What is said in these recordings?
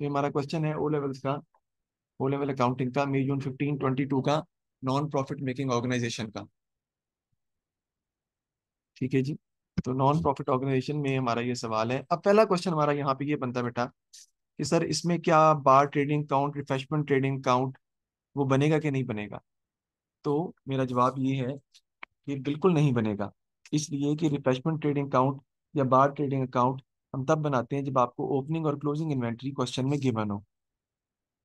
ये हमारा क्वेश्चन है ओ लेवल्स का ओ लेवल अकाउंटिंग का May June fifteen twenty two का नॉन प्रॉफिट मेकिंग ऑर्गेनाइजेशन का। ठीक है जी? तो नॉन प्रॉफिट ऑर्गेनाइजेशन में हमारा ये सवाल है। अब पहला क्वेश्चन हमारा यहाँ पे ये बनता बेटा कि सर इसमें क्या बार trading count refreshment trading count वो बनेगा कि नहीं बनेगा? तो मेरा जवाब ये है कि बिल्कुल नहीं बनेगा। इसलिए कि रिफ्रेशमेंट ट्रेडिंग अकाउंट या बार ट्रेडिंग अकाउंट हम तब बनाते हैं जब आपको ओपनिंग और क्लोजिंग इन्वेंट्री क्वेश्चन में गिवन हो।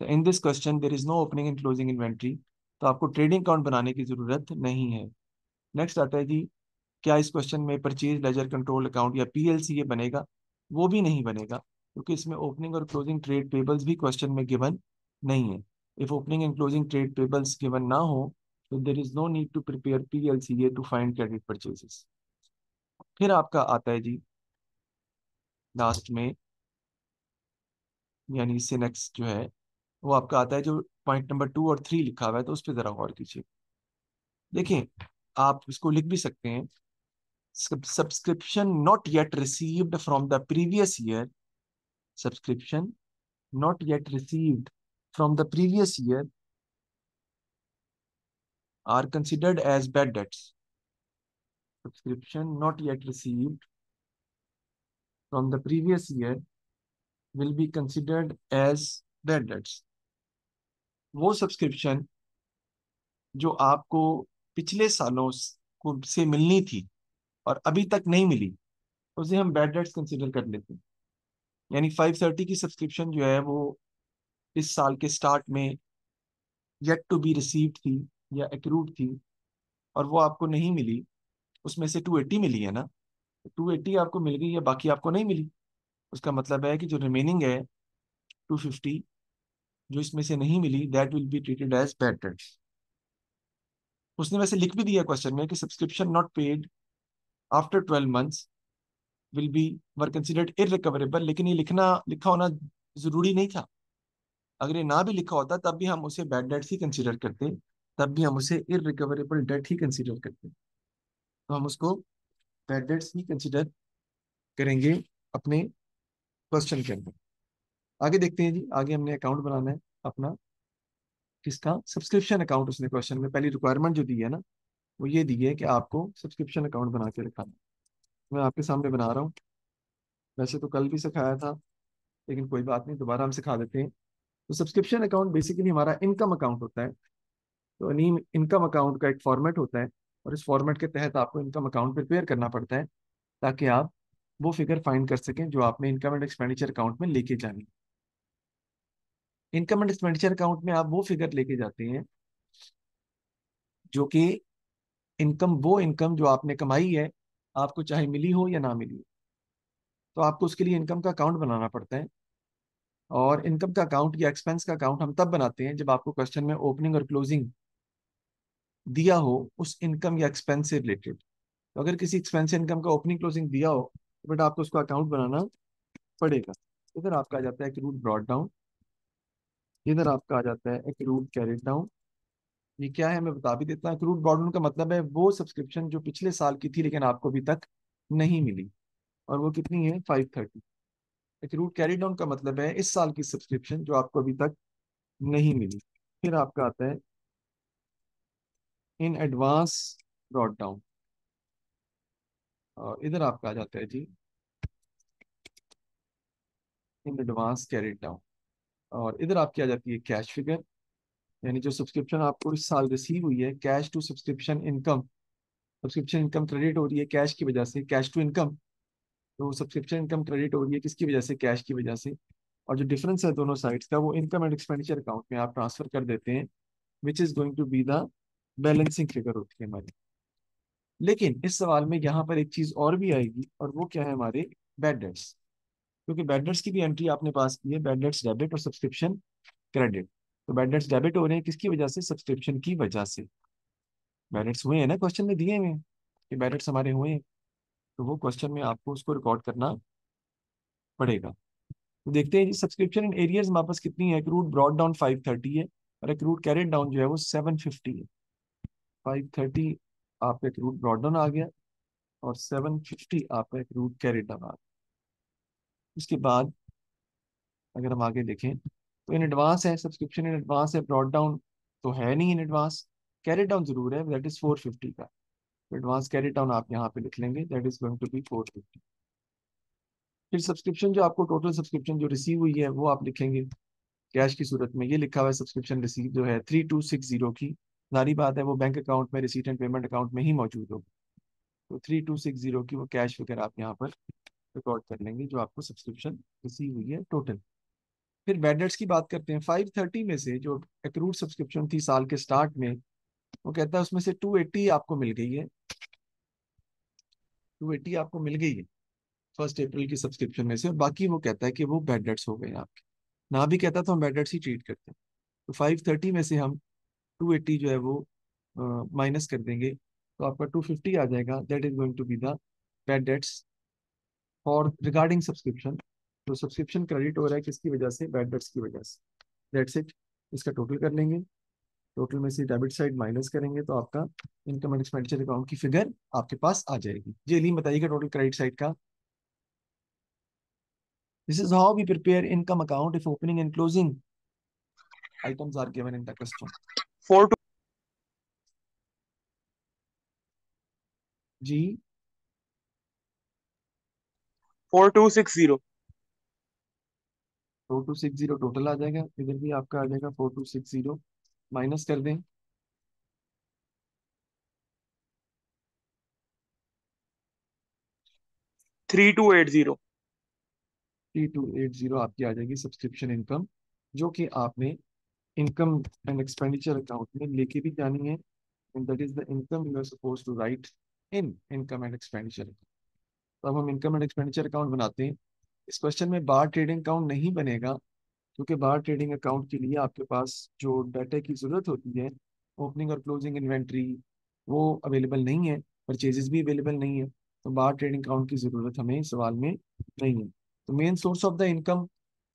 तो in this question there is no opening and closing inventory तो आपको ट्रेडिंग अकाउंट बनाने की ज़रूरत नहीं है। नेक्स्ट आता है जी, क्या इस क्वेश्चन में परचेज लेजर कंट्रोल अकाउंट या पीएलसी ये बनेगा? वो भी नहीं बनेगा, क्योंकि इसमें ओपनिंग और क्लोजिंग ट्रेड पेबल्स भी क्वेश्चन में गिवन नहीं है। If opening and closing trade payables given ना हो तो there is no need to prepare PLCA to find credit purchases फिर आपका आता है जी लास्ट में, यानी इससे नेक्स्ट जो है, वो आपका आता है जो पॉइंट नंबर टू और थ्री लिखा हुआ है तो उस पर जरा गौर कीजिए। देखिए, आप इसको लिख भी सकते हैं। Subscription not yet received from the previous year subscription not yet received from the previous year are considered as bad debts subscription not yet received from the previous year will be considered as bad debts. वो subscription जो आपको पिछले सालों को, से मिलनी थी और अभी तक नहीं मिली, उसे हम बैड डेट्स कंसिडर कर लेते हैं यानी 530 की सब्सक्रिप्शन जो है वो इस साल के स्टार्ट में येट टू बी रिसीव्ड थी या एक्रूड थी और वो आपको नहीं मिली, उसमें से टू एट्टी मिली है ना टू एट्टी आपको मिल गई है, बाकी आपको नहीं मिली। उसका मतलब है कि जो रिमेनिंग है टू फिफ्टी जो इसमें से नहीं मिली that will be treated as bad उसने वैसे लिख भी दिया क्वेश्चन में कि subscription not paid after twelve months will be were considered irrecoverable लेकिन ये लिखना, लिखा होना ज़रूरी नहीं था। अगर ये ना भी लिखा होता, तब भी हम उसे बैड डेट्स ही कंसिडर करते, तब भी हम उसे इरिकवरेबल डेट ही कंसिडर करते। तो हम उसको बैड डेट्स ही कंसिडर करेंगे अपने क्वेश्चन के अंदर। आगे देखते हैं जी, आगे हमने अकाउंट बनाना है अपना। किसका? सब्सक्रिप्शन अकाउंट उसने क्वेश्चन में पहली रिक्वायरमेंट जो दी है ना, वो ये दी है कि आपको सब्सक्रिप्शन अकाउंट बना के रखा मैं आपके सामने बना रहा हूँ। वैसे तो कल भी सिखाया था, लेकिन कोई बात नहीं, दोबारा हम सिखा देते हैं। तो सब्सक्रिप्शन अकाउंट बेसिकली हमारा इनकम अकाउंट होता है। तो इनकम अकाउंट का एक फॉर्मेट होता है। और इस फॉर्मेट के तहत आपको इनकम अकाउंट प्रिपेयर करना पड़ता है, ताकि आप वो फिगर फाइंड कर सकें जो आपने इनकम एंड एक्सपेंडिचर अकाउंट में लेके जानी इनकम एंड एक्सपेंडिचर अकाउंट में आप वो फिगर लेके जाते हैं जो कि इनकम, वो इनकम जो आपने कमाई है, आपको चाहे मिली हो या ना मिली हो। तो आपको उसके लिए इनकम का अकाउंट बनाना पड़ता है और इनकम का अकाउंट या एक्सपेंस का अकाउंट हम तब बनाते हैं जब आपको क्वेश्चन में ओपनिंग और क्लोजिंग दिया हो उस इनकम या एक्सपेंस से रिलेटेड तो अगर किसी एक्सपेंस इनकम का ओपनिंग क्लोजिंग दिया हो तो बट आपको उसका अकाउंट बनाना पड़ेगा। इधर आपका आ जाता है एक रूट ब्रॉड डाउन इधर आपका आ जाता है एक रूट कैरिड डाउन ये क्या है? मैं बता भी देता हूँ। रूट ब्रॉड डाउन का मतलब है वो सब्सक्रिप्शन जो पिछले साल की थी लेकिन आपको अभी तक नहीं मिली। और वो कितनी है? Five thirty accrued carry down का मतलब है इस साल की सब्सक्रिप्शन जो आपको अभी तक नहीं मिली। फिर आपका आता है इन एडवांस ब्रॉड डाउन और इधर आपका आ जाता है जी। इन एडवांस कैरिड डाउन और इधर आपकी आ जाती है कैश फिगर यानी जो सब्सक्रिप्शन आपको इस साल रिसीव हुई है cash to subscription income subscription income credit हो रही है कैश की वजह से कैश टू इनकम तो सब्सक्रिप्शन इनकम क्रेडिट हो रही है किसकी वजह से? कैश की वजह से। और जो डिफरेंस है दोनों साइड्स का, वो इनकम एंड एक्सपेंडिचर अकाउंट में आप ट्रांसफ़र कर देते हैं which is going to be the balancing figure होती है हमारी। लेकिन इस सवाल में यहाँ पर एक चीज़ और भी आएगी और वो क्या है हमारे बैड डेट्स क्योंकि बैड डेट्स की भी एंट्री आपने पास की है बैड डेट्स डेबिट और सब्सक्रिप्शन क्रेडिट तो बैड डेट्स डेबिट हो रहे हैं किसकी वजह से? सब्सक्रिप्शन की वजह से। बैड डेट्स हुए हैं ना क्वेश्चन में, दिए हुए कि बैड डेट्स हमारे हुए हैं। तो वो क्वेश्चन में आपको उसको रिकॉर्ड करना पड़ेगा। तो देखते हैं जी सब्सक्रिप्शन इन एरियाज़ हमारे पास कितनी है? Accrued brought down five thirty है और एक रूट कैरेट डाउन जो है वो सेवन फिफ्टी है। फाइव थर्टी आपका एक रूट ब्रॉड डाउन आ गया और सेवन फिफ्टी आपका एक रूट कैरेट डाउन आ गया। उसके बाद अगर हम आगे देखें तो इन एडवांस है सब्सक्रिप्शन इन एडवांस है ब्रॉड डाउन तो है नहीं इन एडवांस कैरी डाउन ज़रूर है दैट इज़ फोर फिफ्टी का। एडवांस कैरी डाउन आप यहाँ पे लिख लेंगे that is going to be four fifty फिर सब्सक्रिप्शन जो आपको टोटल सब्सक्रिप्शन जो रिसीव हुई है, वो आप लिखेंगे। कैश की सूरत में ये लिखा हुआ है सब्सक्रिप्शन रिसीव जो है थ्री टू सिक्स ज़ीरो की। सारी बात है, वो बैंक अकाउंट में रिसीट एंड पेमेंट अकाउंट में ही मौजूद होगी। तो थ्री टू सिक्स ज़ीरो की वो कैश फिगर आप यहाँ पर रिकॉर्ड कर लेंगे, जो आपको सब्सक्रिप्शन रिसीव हुई है टोटल फिर बैड की बात करते हैं। फाइव थर्टी में से जो एक्रूड सब्सक्रिप्शन थी साल के स्टार्ट में, वो कहता है उसमें से टू एट्टी आपको मिल गई है। टू एट्टी आपको मिल गई है फ़र्स्ट अप्रैल की सब्सक्रिप्शन में से। और बाकी वो कहता है कि वो बैड डेट्स हो गए आपके। ना भी कहता तो हम बैड डेट्स ही ट्रीट करते हैं। तो फाइव थर्टी में से हम टू एट्टी जो है वो माइनस uh, कर देंगे तो आपका टू फिफ्टी आ जाएगा। That is going to be the bad debts for regarding subscription तो सब्सक्रिप्शन क्रेडिट हो रहा है किसकी वजह से? बैड डेट्स की वजह से। दैट्स इट इसका टोटल कर लेंगे। टोटल में से डेबिट साइड माइनस करेंगे तो आपका इनकम एंड एक्सपेंडिचर अकाउंट की फिगर आपके पास आ जाएगी। जी अलीम बताइएगा टोटल क्रेडिट साइड का। This is how we prepare income account if opening and closing. Items are given in the question. Four two ji. Four two six zero. Four two six zero total आ जाएगा इधर भी आपका आ जाएगा four two six zero. Minus कर दें। Three two eight zero. Three two eight zero आपकी आ जाएगी सब्सक्रिप्शन इनकम जो कि आपने इनकम एंड एक्सपेंडिचर अकाउंट में लेके भी जानी है and that is the income you are suppose to write in income and expenditure तो अब हम इनकम एंड एक्सपेंडिचर अकाउंट बनाते हैं। इस क्वेश्चन में बार ट्रेडिंग अकाउंट नहीं बनेगा, क्योंकि बार ट्रेडिंग अकाउंट के लिए आपके पास जो डाटा की ज़रूरत होती है ओपनिंग और क्लोजिंग इन्वेंट्री वो अवेलेबल नहीं है परचेजेस भी अवेलेबल नहीं है। तो बार ट्रेडिंग अकाउंट की ज़रूरत हमें सवाल में नहीं है। तो main source of the income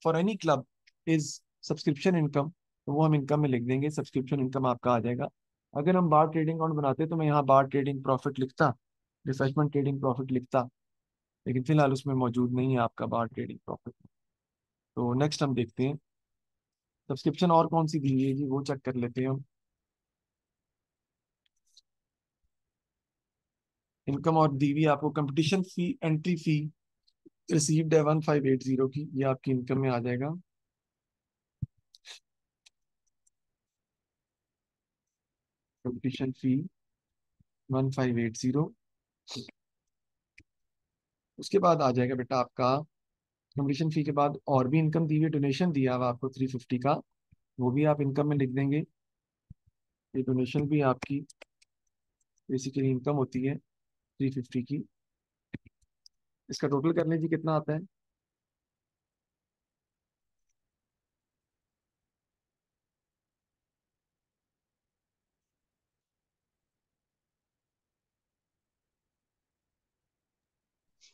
for any club is subscription income तो वो हम इनकम में लिख देंगे सब्सक्रिप्शन इनकम आपका आ जाएगा। अगर हम बार ट्रेडिंग अकाउंट बनाते तो मैं यहाँ बार ट्रेडिंग प्रॉफिट लिखता रिफ्रेशमेंट ट्रेडिंग प्रॉफिट लिखता, लेकिन फ़िलहाल उसमें मौजूद नहीं है आपका बार ट्रेडिंग प्रॉफिट तो नेक्स्ट हम देखते हैं सब्सक्रिप्शन और कौन सी दी है जी, वो चेक कर लेते हैं हम। इनकम और दी हुई आपको competition fee entry fee received है वन फाइव एट ज़ीरो की, ये आपकी इनकम में आ जाएगा। Competition fee one five eight zero उसके बाद आ जाएगा बेटा आपका कंपटीशन फ़ी के बाद और भी इनकम दी हुई डोनेशन दिया हुआ आपको थ्री फिफ्टी का, वो भी आप इनकम में लिख देंगे। ये डोनेशन भी आपकी बेसिकली इनकम होती है थ्री फिफ्टी की। इसका टोटल कर लीजिए कितना आता है?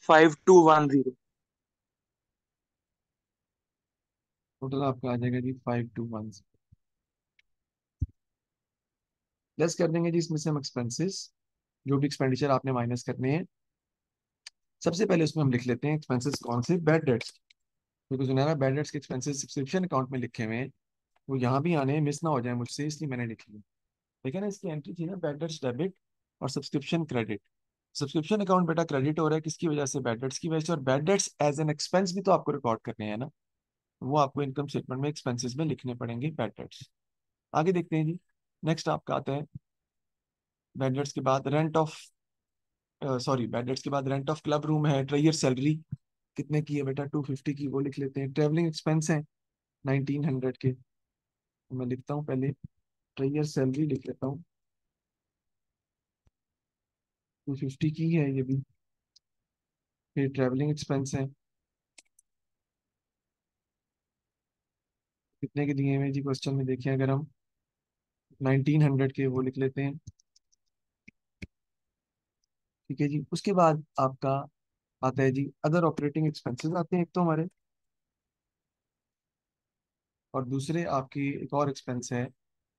Five two one zero. Total आपका आ जाएगा जी फाइव टू वन लेस कर देंगे जी इसमें से हम एक्सपेंसेस जो भी एक्सपेंडिचर आपने माइनस करने हैं। सबसे पहले उसमें हम लिख लेते हैं एक्सपेंसेस कौन से? बैड डेट्स क्योंकि सुना है बैड डेट्स के एक्सपेंसेस सब्सक्रिप्शन अकाउंट में लिखे हुए हैं। वो यहाँ भी आने मिस ना हो जाए मुझसे, इसलिए मैंने लिख लिया। ठीक है ना, इसकी एंट्री थी ना बैड डेट्स डेबिट और सब्सक्रिप्शन क्रेडिट सब्सक्रिप्शन अकाउंट बेटा क्रेडिट हो रहा है, किसकी वजह से? बैड डेट्स की वजह से। और bad debts as an expense भी तो आपको रिकॉर्ड करने हैं ना? वो आपको इनकम स्टेटमेंट में एक्सपेंसेस में लिखने पड़ेंगे बैड डेट्स आगे देखते हैं जी। नेक्स्ट आपका आता है। बैड डेट्स के बाद rent of sorry bad debts के बाद रेंट ऑफ़ क्लब रूम है ट्रेयर सैलरी कितने की है बेटा? टू फिफ्टी की, वो लिख लेते हैं। ट्रेवलिंग एक्सपेंस है नाइनटीन हंड्रेड के। मैं लिखता हूँ पहले। ट्रेयर सैलरी लिख लेता हूँ। टू फिफ्टी की है ये भी। फिर ट्रेवलिंग एक्सपेंस है। कितने के दिए हुए जी क्वेश्चन में देखिए अगर हम। नाइनटीन हंड्रेड के वो लिख लेते हैं। ठीक है जी, उसके बाद आपका आता है जी अदर ऑपरेटिंग एक्सपेंसेस आते हैं एक तो हमारे। और दूसरे आपकी एक और एक्सपेंस है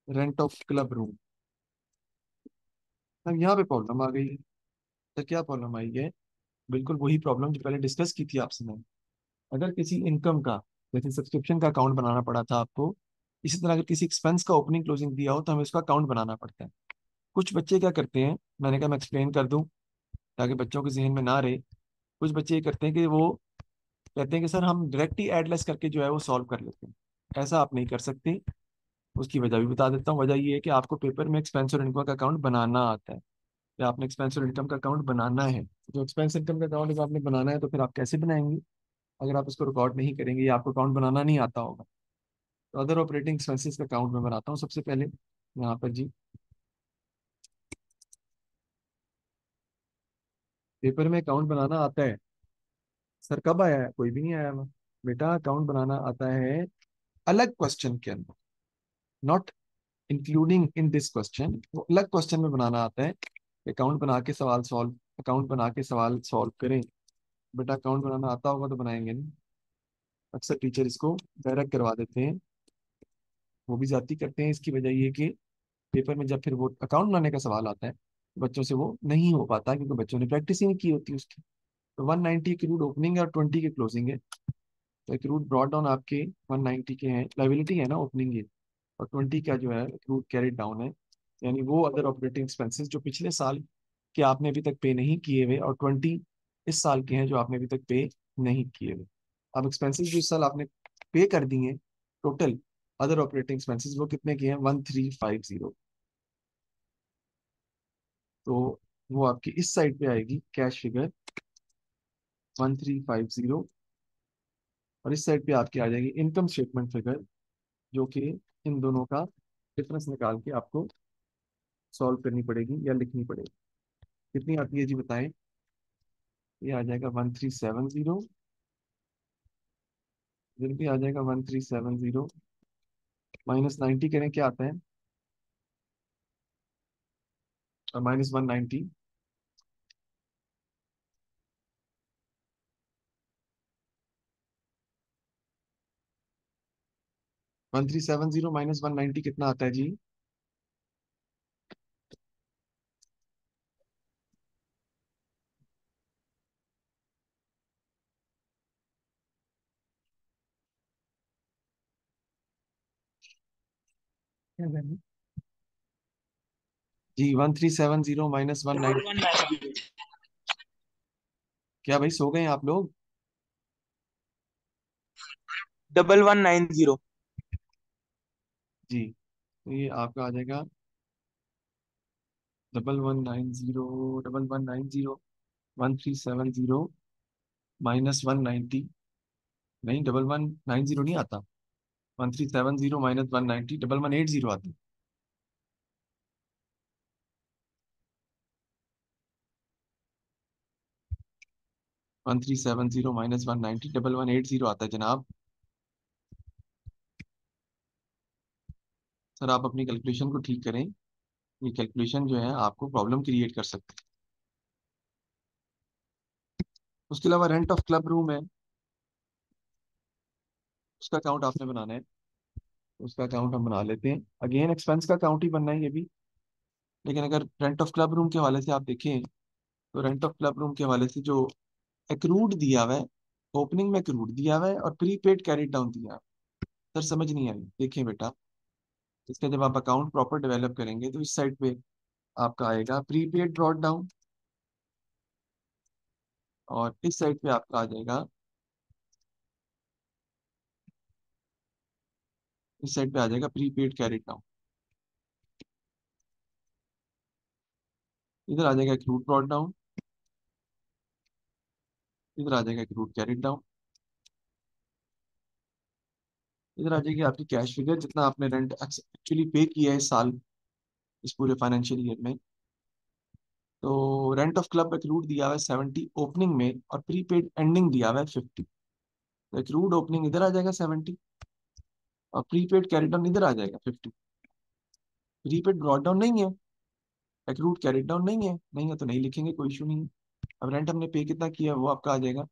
रेंट ऑफ़ क्लब रूम अब यहाँ पे प्रॉब्लम आ गई। है तो क्या प्रॉब्लम आई? है बिल्कुल वही प्रॉब्लम जो पहले डिस्कस की थी आपसे मैंने अगर किसी इनकम का, जैसे सब्सक्रिप्शन का अकाउंट बनाना पड़ा था आपको, इसी तरह अगर किसी एक्सपेंस का ओपनिंग क्लोजिंग दिया हो तो हमें उसका अकाउंट बनाना पड़ता है। कुछ बच्चे क्या करते हैं, मैंने कहा मैं एक्सप्लेन कर दूँ, ताकि बच्चों के जहन में ना रहे। कुछ बच्चे ये करते हैं कि वो कहते हैं कि, सर, हम डायरेक्ट ही एडलेस करके जो है वो सॉल्व कर लेते हैं। ऐसा आप नहीं कर सकते। उसकी वजह भी बता देता हूँ। वजह ये है कि आपको पेपर में एक्सपेंस और इनकम का अकाउंट बनाना आता है। या आपने एक्सपेंस और इनकम का अकाउंट बनाना है। जो एक्सपेंस इनकम का अकाउंट आपने बनाना है तो फिर आप कैसे बनाएँगे? अगर आप इसको रिकॉर्ड नहीं करेंगे, या आपको अकाउंट बनाना नहीं आता होगा। तो अदर ऑपरेटिंग एक्सपेंसिस का अकाउंट मैं बनाता हूँ सबसे पहले। यहाँ पर जी। पेपर में अकाउंट बनाना आता है। सर, कब आया है? कोई भी नहीं आया मैं बेटा अकाउंट बनाना आता है अलग क्वेश्चन के अंदर। Not including in this question वो अलग क्वेश्चन में बनाना आता है। अकाउंट बना के सवाल सॉल्व, अकाउंट बना के सवाल सॉल्व करें। बेटा अकाउंट बनाना आता होगा तो बनाएँगे नहीं। अक्सर टीचर इसको डायरेक्ट करवा देते हैं। वो भी जाती करते हैं, इसकी वजह ये कि पेपर में जब फिर वो अकाउंट बनाने का सवाल आता है, बच्चों से वो नहीं हो पाता क्योंकि बच्चों ने प्रैक्टिस ही नहीं की होती उसकी। तो 190 की रूट ओपनिंग है और 20 की क्लोजिंग है। तो एक रूट ब्रॉड डाउन आपके 190 के हैं, लाइबिलिटी है ना ओपनिंग ये और 20 का जो है, रूट कैरिड डाउन है। यानी वो अदर ऑपरेटिंग एक्सपेंसेस जो पिछले साल के आपने अभी तक पे नहीं किए हुए और 20 इस साल के हैं जो आपने अभी तक पे नहीं किए हुए। अब एक्सपेंसेस जो इस साल आपने पे कर दिए टोटल अदर ऑपरेटिंग एक्सपेंसेस वो कितने के हैं? वन थ्री फाइव ज़ीरो तो वो आपकी इस साइड पे आएगी cash figure one three five zero और इस साइड पे आपकी आ जाएगी इनकम स्टेटमेंट फिगर जो कि इन दोनों का डिफरेंस निकाल के आपको सॉल्व करनी पड़ेगी या लिखनी पड़ेगी। कितनी आती है जी बताएँ? ये आ जाएगा वन थ्री सेवन ज़ीरो। इधर भी आ जाएगा one three seven zero. Minus ninety करें, क्या आता है? Minus one ninety. One three seven zero minus one ninety कितना आता है जी? जी one three seven zero minus one nine. क्या भाई सो गए आप लोग? Double one nine zero. जी तो ये आपका आ जाएगा। Double one nine zero double one nine zero one three seven zero minus one ninety. नहीं डबल वन नाइन ज़ीरो नहीं आता। One three seven zero minus one ninety double one eight zero आता one three seven zero minus one ninety double one eight zero आता है जनाब। Sir, आप अपनी calculation को ठीक करें। ये कैलकुलेशन जो है, आपको प्रॉब्लम क्रिएट कर सकते हैं। उसके अलावा रेंट ऑफ़ क्लब रूम है। उसका अकाउंट आपने बनाना है। उसका अकाउंट हम बना लेते हैं। अगेन एक्सपेंस का अकाउंट ही बनना है ये भी। लेकिन अगर रेंट ऑफ़ क्लब रूम के हवाले से आप देखें तो रेंट ऑफ़ क्लब रूम के हवाले से जो एक्रूड दिया हुआ है ओपनिंग में एक्रूड दिया हुआ है और प्रीपेड कैरी डाउन दिया सर, समझ नहीं आई देखें बेटा, इसका जब आप अकाउंट प्रॉपर डेवलप करेंगे तो इस साइड पे आपका आएगा प्रीपेड ब्रॉड डाउन और इस साइड पे आपका आ जाएगा इस साइड पे आ जाएगा प्रीपेड कैरी डाउन इधर आ जाएगा एक रूट ब्रॉड डाउन इधर आ जाएगा एक रूट कैरी डाउन इधर आ जाएगी आपकी कैश फिगर जितना आपने रेंट एक्चुअली पे किया है इस साल, इस पूरे फाइनेंशियल ईयर में. तो रेंट ऑफ़ क्लब एक्रूड दिया हुआ है सेवेंटी ओपनिंग में, और प्रीपेड एंडिंग दिया हुआ है फिफ्टी तो एक्रूड ओपनिंग इधर आ जाएगा सेवेंटी और प्रीपेड कैरी डाउन इधर आ जाएगा फिफ्टी प्रीपेड ब्रॉड डाउन नहीं है एक्रूड कैरी डाउन नहीं है नहीं है तो नहीं लिखेंगे, कोई इशू नहीं है। अब रेंट हमने पे कितना किया, वो आपका आ जाएगा।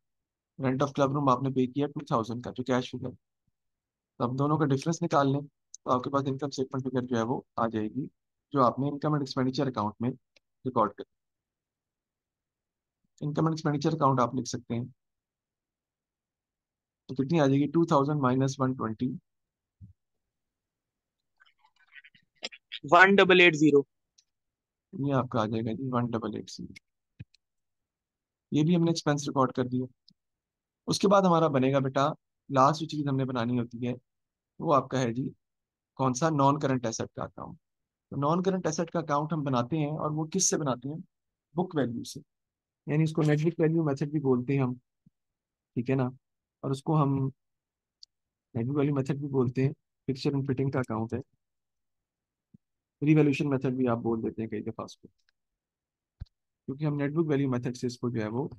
रेंट ऑफ़ क्लब रूम आपने पे किया टू थाउज़ेंड का, जो कैश फिगर तो अब दोनों का डिफरेंस निकाल लें तो आपके पास इनकम स्टेटमेंट फिगर जो है वो आ जाएगी, जो आपने इनकम एंड एक्सपेंडिचर अकाउंट में रिकॉर्ड कर। इनकम एंड एक्सपेंडिचर अकाउंट आप लिख सकते हैं। तो कितनी आ जाएगी? Two thousand minus one twenty one double eight zero. ये आपका आ जाएगा जी, वन डबल एट सी ये भी हमने एक्सपेंस रिकॉर्ड कर दिया। उसके बाद हमारा बनेगा बेटा लास्ट जो चीज़ हमने बनानी होती है, वो आपका है जी, कौन सा नॉन करंट एसेट का अकाउंट तो नॉन करंट एसेट का अकाउंट हम बनाते हैं और वो किस से बनाते हैं? बुक वैल्यू से। यानी इसको नेट बुक वैल्यू मेथड भी बोलते हैं हम। ठीक है ना? और उसको हम नेट बुक वैल्यू मेथड भी बोलते हैं फिक्सर एंड फिटिंग का अकाउंट है। रिवैल्यूशन मेथड भी आप बोल देते हैं कई दफ़ा उसको। क्योंकि हम नेटबुक वैल्यू मेथड से इसको जो है वो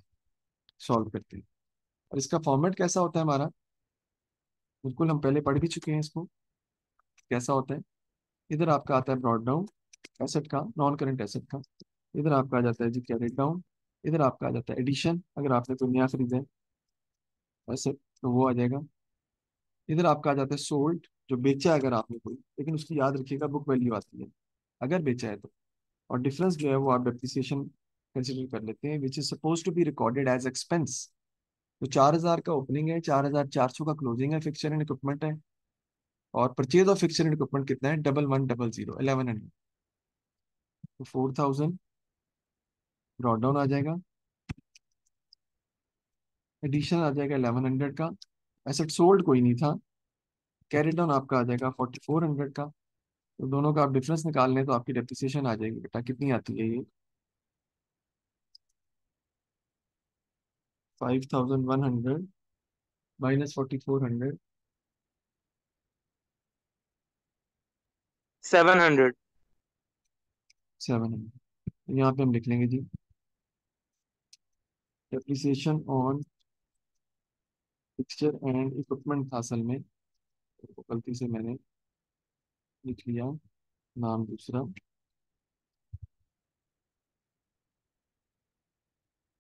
सॉल्व करते हैं। और इसका फॉर्मेट कैसा होता है हमारा? बिल्कुल हम पहले पढ़ भी चुके हैं इसको। कैसा होता है? इधर आपका आता है ब्रॉड डाउन एसेट का नॉन करंट एसेट का। इधर आपका आ जाता है जी कैरेट डाउन इधर आपका आ जाता है एडिशन अगर आपने कोई नया खरीदा है। एसेट तो वो आ जाएगा। इधर आपका आ जाता है सोल्ड जो बेचा अगर आपने कोई, लेकिन उसकी याद रखिएगा बुक वैल्यू आती है। अगर बेचा है तो। और डिफरेंस जो है वो आप डेप्रिसिएशन कंसिडर कर लेते हैं which is suppose to be recorded as expense तो चार हज़ार का ओपनिंग है, चार हज़ार चार सौ का क्लोजिंग है फिक्चर एंड इक्विपमेंट है। और purchase of fixture and equipment कितना है? Double one double zero eleven hundred तो फोर थाउज़ेंड ड्रॉट डाउन आ जाएगा। एडिशन आ जाएगा इलेवन हंड्रेड का। एसेट सोल्ड कोई नहीं था। कैरी डाउन आपका आ जाएगा फोर्टी फोर हंड्रेड का। तो दोनों का आप डिफरेंस निकाल लें तो आपकी डेप्रिसिएशन आ जाएगी बेटा। कितनी आती है ये? Five thousand one hundred minus forty four hundred seven hundred seven hundred यहाँ पे हम लिख लेंगे जी। Depreciation on fixture and equipment था असल में। तो गलती से मैंने लिख लिया, नाम दूसरा।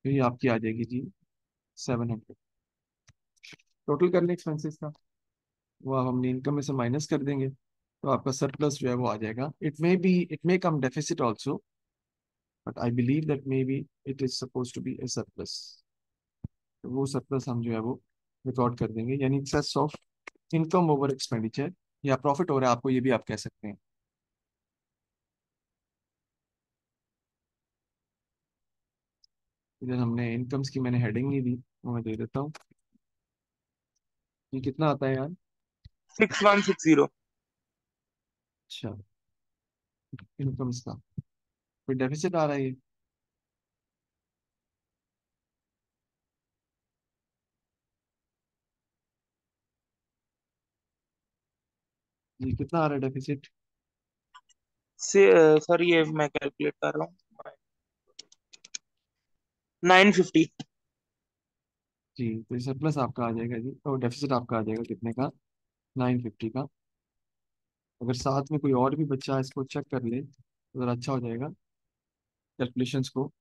तो ये आपकी आ जाएगी जी सेवन हंड्रेड टोटल कर लें एक्सपेंसेस का, वो आप हमने इनकम में से माइनस कर देंगे तो आपका सरप्लस जो है वो आ जाएगा। It may be it may come deficit also but I believe that may be it is suppose to be a surplus वो सरप्लस हम जो है वो रिकॉर्ड कर देंगे, यानी excess of income over expenditure या प्रॉफिट ओवर है आपको ये भी आप कह सकते हैं। इधर हमने इनकम्स की मैंने हेडिंग नहीं दी वो मैं दे देता हूँ। ये कितना आता है यार? Six one six zero. अच्छा इनकम्स का। फिर डेफिसिट आ रहा है ये? ये कितना आ रहा है डेफिसिट से सर ये मैं कैलकुलेट कर रहा हूँ। नाइन फिफ्टी जी तो सरप्लस आपका आ जाएगा जी। और डेफिसिट आपका आ जाएगा कितने का? नाइन फिफ्टी का। अगर साथ में कोई और भी बच्चा इसको चेक कर ले तो ज़रा अच्छा हो जाएगा। कैलकुलेशंस को।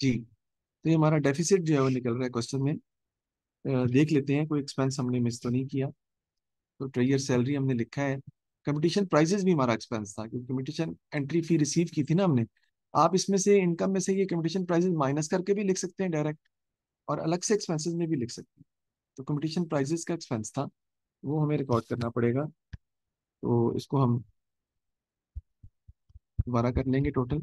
जी। तो ये हमारा डेफिसिट जो है वो निकल रहा है क्वेश्चन में। देख लेते हैं, कोई एक्सपेंस हमने मिस तो नहीं किया। तो ट्रेयर सैलरी हमने लिखा है। कंपटीशन प्राइजेस भी हमारा एक्सपेंस था, क्योंकि कंपटीशन एंट्री फ़ी रिसीव की थी ना हमने। आप इसमें से इनकम में से ये कंपटीशन प्राइजेस माइनस करके भी लिख सकते हैं डायरेक्ट और अलग से एक्सपेंसेस में भी लिख सकते हैं। तो कंपटीशन प्राइजेस का एक्सपेंस था, वो हमें रिकॉर्ड करना पड़ेगा। तो इसको हम दोबारा कर लेंगे टोटल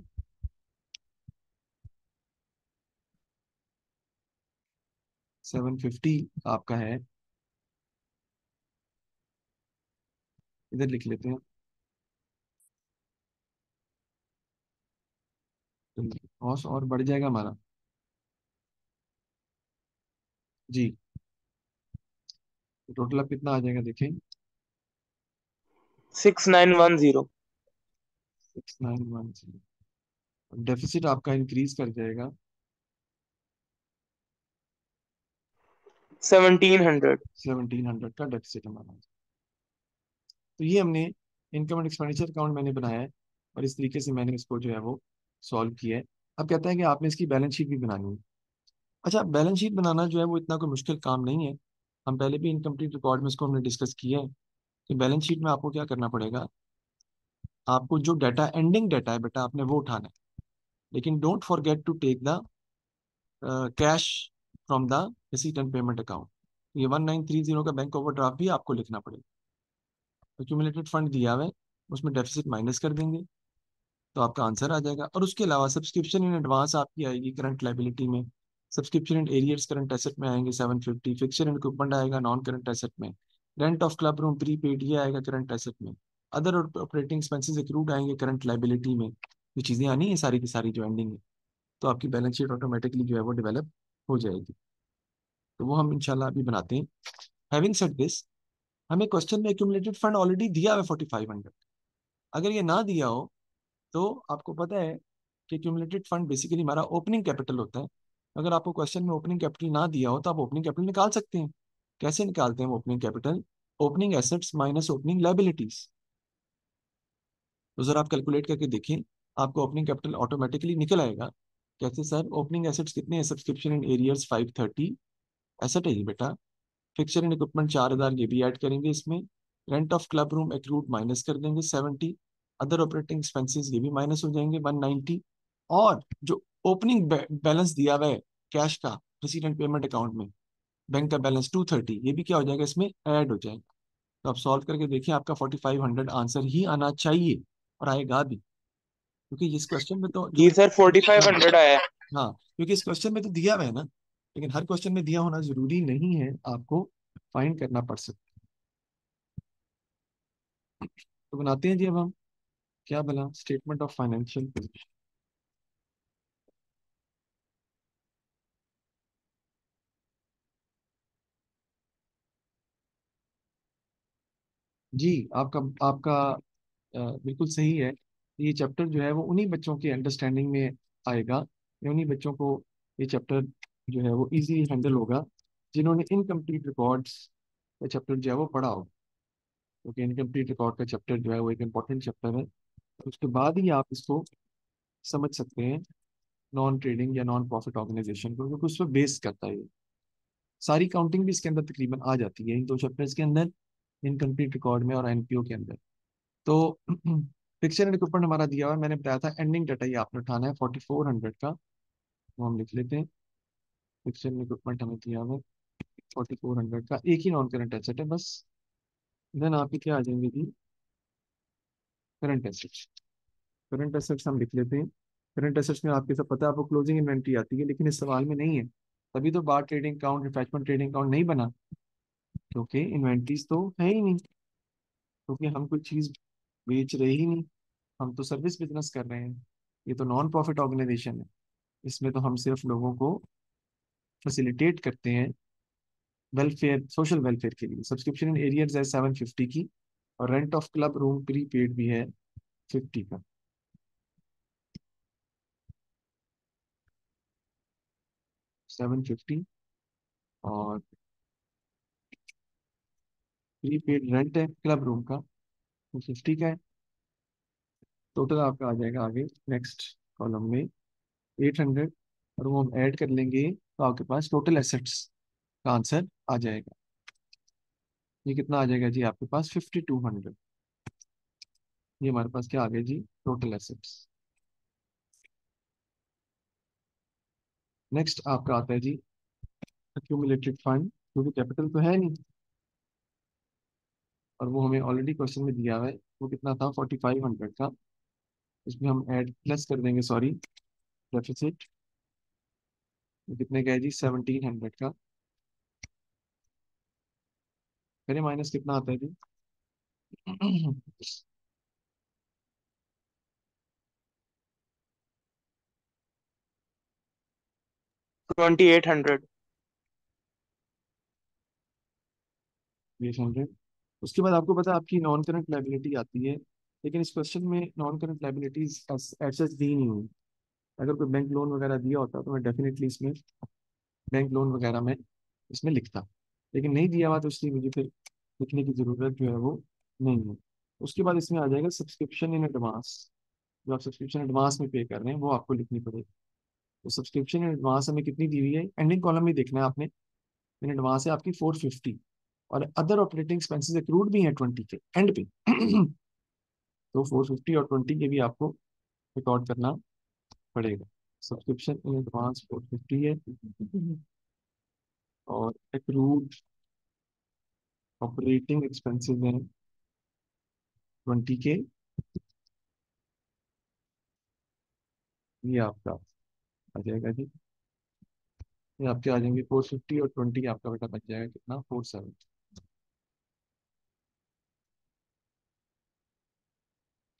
सेवन फिफ्टी आपका है। इधर लिख लेते हैं। कॉस्ट और बढ़ जाएगा हमारा। जी। टोटल अब कितना आ जाएगा देखें। Six nine one zero. Six nine one zero. Deficit आपका इंक्रीज कर जाएगा। Seventeen hundred. सेवनटीन हंड्रेड का डेफिसिट हमारा। तो ये हमने इनकम एंड एक्सपेंडिचर अकाउंट मैंने बनाया है और इस तरीके से मैंने इसको जो है वो सॉल्व किया है। अब कहता है कि आपने इसकी बैलेंस शीट भी बनानी है। अच्छा बैलेंस शीट बनाना जो है वो इतना कोई मुश्किल काम नहीं है। हम पहले भी इनकम्प्लीट रिकॉर्ड में इसको हमने डिस्कस किया है। कि बैलेंस शीट में आपको क्या करना पड़ेगा? आपको जो डाटा एंडिंग डाटा है बेटा, आपने वो उठाना है। लेकिन don't forget to take the cash from the receipt and payment account ये वन नाइन थ्री ज़ीरो का बैंक ओवरड्राफ्ट भी आपको लिखना पड़ेगा। एक्यूमुलेटेड फंड दिया हुआ है, उसमें डेफिसिट माइनस कर देंगे तो आपका आंसर आ जाएगा। और उसके अलावा सब्सक्रिप्शन इन एडवांस आपकी आएगी करंट लाइबिलिटी में। Subscription in arrears current asset में आएँगे seven fifty fixture in equipment आएगा नॉन करंट एसेट में। Rent of club room prepaid ये आएगा करंट एसेट में। अदर ऑपरेटिंग एक्सपेंसिस एक्रूड आएँगे करंट लाइबिलिटी में। ये चीज़ें आनी है सारी की सारी जो एंडिंग है तो आपकी बैलेंस शीट ऑटोमेटिकली जो है वो डेवलप हो जाएगी। तो वो हम इंशाल्लाह अभी बनाते हैं। हैविंग सेड दिस हमें क्वेश्चन में एक्यूमुलेटेड फंड ऑलरेडी दिया है फोर्टी फाइव हंड्रेड अगर ये ना दिया हो तो आपको पता है कि एक्यूमुलेटेड फंड बेसिकली हमारा ओपनिंग कैपिटल होता है। अगर आपको क्वेश्चन में ओपनिंग कैपिटल ना दिया हो तो आप ओपनिंग कैपिटल निकाल सकते हैं। कैसे निकालते हैं opening capital opening assets minus opening liabilities तो जरा आप कैलकुलेट करके देखें, आपको ओपनिंग कैपिटल ऑटोमेटिकली निकल आएगा। कैसे सर ओपनिंग एसेट्स कितने हैं? Subscription in arrears five thirty asset है ये बेटा। फिक्चर इन इक्विपमेंट चार हज़ार, ये भी ऐड करेंगे इसमें। Rent of club room accrued minus कर देंगे सेवेंटी अदर ऑपरेटिंग एक्सपेंसेस ये भी माइनस हो जाएँगे वन नाइनटी और जो ओपनिंग बैलेंस दिया हुआ है कैश का रिसीट पेमेंट अकाउंट में बैंक का बैलेंस टू थर्टी ये भी क्या हो जाएगा इसमें? ऐड हो जाएगा। तो आप सॉल्व करके देखिए, आपका फोर्टी फाइव हंड्रेड आंसर ही आना चाहिए और आएगा भी। क्योंकि इस क्वेश्चन में तो जी सर फोर्टी फाइव हंड्रेड आया हाँ। क्योंकि इस क्वेश्चन में तो दिया हुआ है ना लेकिन हर क्वेश्चन में दिया होना ज़रूरी नहीं है आपको फाइंड करना पड़ सकता तो बनाते हैं जी अब हम क्या बना? स्टेटमेंट ऑफ़ फाइनेंशियल पोजिशन जी आपका आपका बिल्कुल सही है। ये चैप्टर जो है वो उन्हीं बच्चों के अंडरस्टैंडिंग में आएगा। उन्हीं बच्चों को ये चैप्टर जो है वो इजी हैंडल होगा, जिन्होंने इनकम्प्लीट रिकॉर्ड्स का चैप्टर जो है वो पढ़ा होगा क्योंकि इनकम्प्लीट रिकॉर्ड का चैप्टर जो है वो एक इंपॉर्टेंट चैप्टर है। उसके बाद ही आप इसको समझ सकते हैं नॉन ट्रेडिंग या नॉन प्रॉफिट ऑर्गेनाइजेशन को, क्योंकि उस पर बेस करता है सारी काउंटिंग भी इसके अंदर तकरीबन आ जाती है, इन दो चैप्टर्स के अंदर इनकम्प्लीट रिकॉर्ड में और एनपीओ के अंदर। तो पिक्चर एंड इक्विपमेंट हमारा दिया हुआ है मैंने बताया था एंडिंग डाटा ये आपने उठाना है फोर्टी फोर हंड्रेड का। वो हम लिख लेते हैं। पिक्चर एंड इक्विपमेंट हमें दिया हुआ फोर्टी फोर हंड्रेड का। एक ही नॉन करंट एसेट है बस। देन आप क्या आ जाएँगे जी? करंट एसेट्स करंट एसेट्स हम लिख लेते हैं। करंट एसेट्स में आपके सब पता है, आपको क्लोजिंग इन्वेंट्री आती है, लेकिन इस सवाल में नहीं है। तभी तो bar trading account refreshment trading account नहीं बना। क्योंकि इन्वेंट्रीज तो है ही नहीं। क्योंकि हम कोई चीज़ बेच रहे ही नहीं। हम तो सर्विस बिज़नेस कर रहे हैं। ये तो नॉन प्रॉफिट ऑर्गेनाइजेशन है। इसमें तो हम सिर्फ़ लोगों को फैसिलिटेट करते हैं वेलफेयर सोशल वेलफेयर के लिए। सब्सक्रिप्शन इन एरियर्स है सेवन फिफ्टी की और rent of club room prepaid भी है फिफ्टी का। सेवन फिफ्टी और प्री पेड रेंट है क्लब रूम का तो फिफ्टी का है। टोटल आपका आ जाएगा आगे नेक्स्ट कॉलम में एट हंड्रेड और वो हम ऐड कर लेंगे तो आपके पास टोटल एसेट्स का आंसर आ जाएगा। ये कितना आ जाएगा जी? आपके पास फिफ्टी टू हंड्रेड ये हमारे पास क्या आ गया जी? टोटल एसेट्स नेक्स्ट आपका आता है जी एक्यूमुलेटेड फंड क्योंकि कैपिटल तो है नहीं। और वो हमें ऑलरेडी क्वेश्चन में दिया हुआ है, वो कितना था? फोर्टी फाइव हंड्रेड का इसमें हम ऐड प्लस कर देंगे सॉरी डेफिसिट कितने का है जी? सेवनटीन हंड्रेड का। करें माइनस कितना आता है जी? ट्वेंटी एट हंड्रेड बीस हंड्रेड उसके बाद आपको पता है आपकी नॉन करंट लाइबिलिटी आती है। लेकिन इस क्वेश्चन में नॉन करंट लाइबिलिटीज एसेट्स दी नहीं हुई। अगर कोई बैंक लोन वगैरह दिया होता तो मैं डेफिनेटली इसमें बैंक लोन वगैरह में इसमें लिखता। लेकिन नहीं दिया हुआ तो इसलिए मुझे फिर लिखने की ज़रूरत जो है वो नहीं है। उसके बाद इसमें आ जाएगा सब्सक्रिप्शन इन एडवांस जो आप सब्सक्रिप्शन एडवांस में पे कर रहे हैं वो आपको लिखनी पड़ेगी। तो सब्सक्रिप्शन इन एडवांस हमें कितनी दी हुई है? एंडिंग कॉलम में देखना है आपने। इन एडवांस है आपकी फोर फिफ्टी और अदर ऑपरेटिंग एक्सपेंसेस एक्रूड भी हैं ट्वेंटी के। एंड पे। तो 450 और 20 के भी आपको रिकॉर्ड करना पड़ेगा। सब्सक्रिप्शन इन एडवांस 450 है। और एक्रूड ऑपरेटिंग एक्सपेंसेस हैं 20 के। ये आपका आ जाएगा जी। ये आपके आ जाएँगे 450 और 20 आपका बेटा बच जाएगा कितना? 470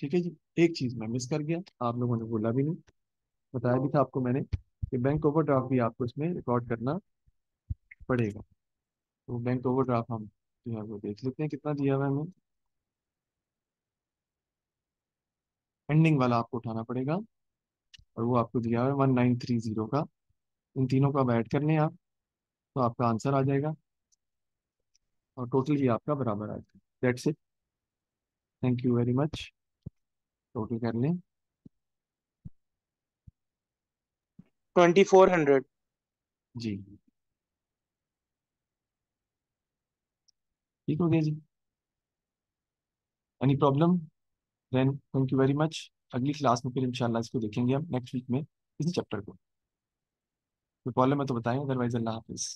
ठीक है जी, एक चीज़ मैं मिस कर गया, आप लोगों ने बोला भी नहीं। बताया भी था आपको मैंने कि बैंक ओवरड्राफ्ट भी आपको इसमें रिकॉर्ड करना पड़ेगा। तो बैंक ओवरड्राफ्ट हम जो है वो देख लेते हैं कितना दिया हुआ है हमें एंडिंग वाला आपको उठाना पड़ेगा और वो आपको दिया हुआ है वन नाइन थ्री ज़ीरो का। इन तीनों को ऐड करने हैं आप तो आपका आंसर आ जाएगा। और टोटल ये आपका बराबर आएगा that's it thank you very much total कर लें। Twenty four hundred. जी। ठीक हो गया जी। Any problem then thank you very much अगली क्लास में फिर इंशाल्लाह इसको देखेंगे हम नेक्स्ट वीक में इसी चैप्टर को। कोई प्रॉब्लम है तो बताएँ अदरवाइज़ अल्लाह हाफिज़।